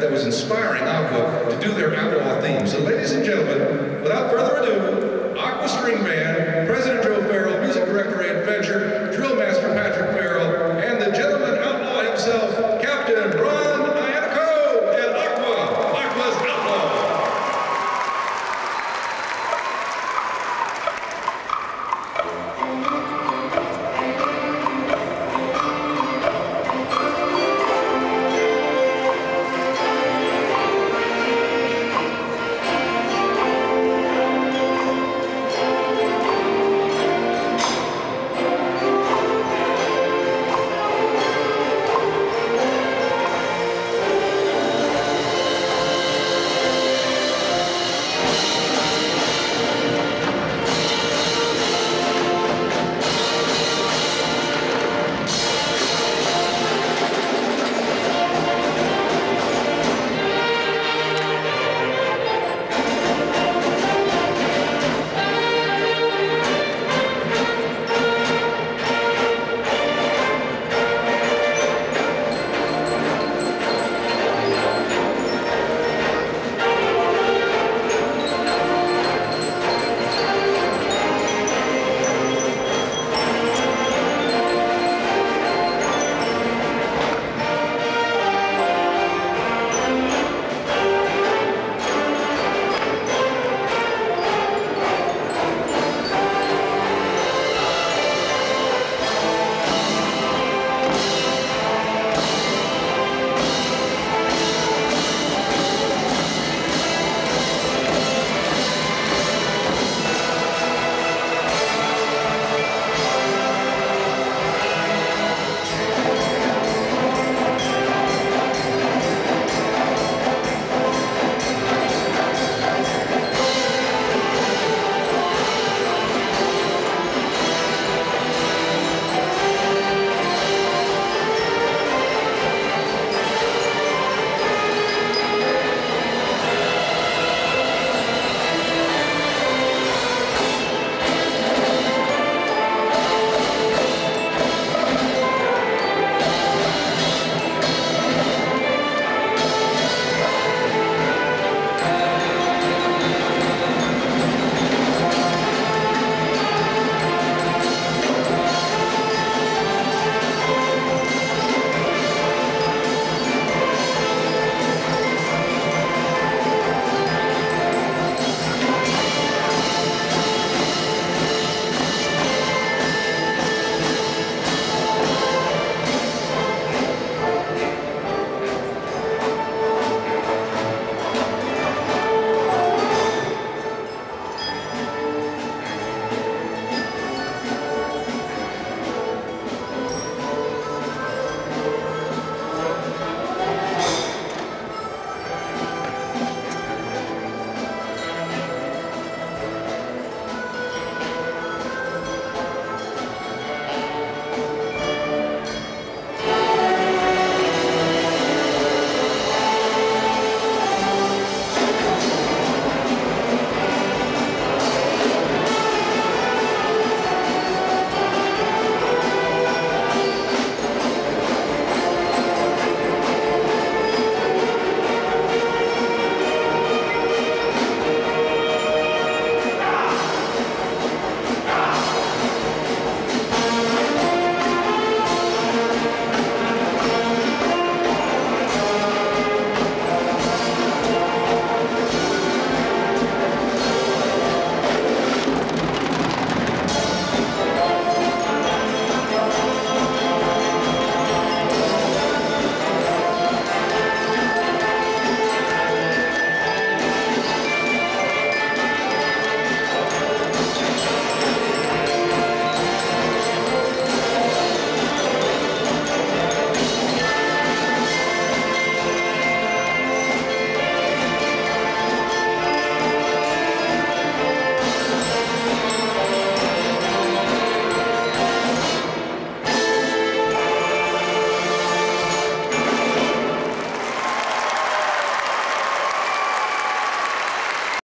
that was inspiring Aqua to do their outlaw theme. So ladies and gentlemen, without further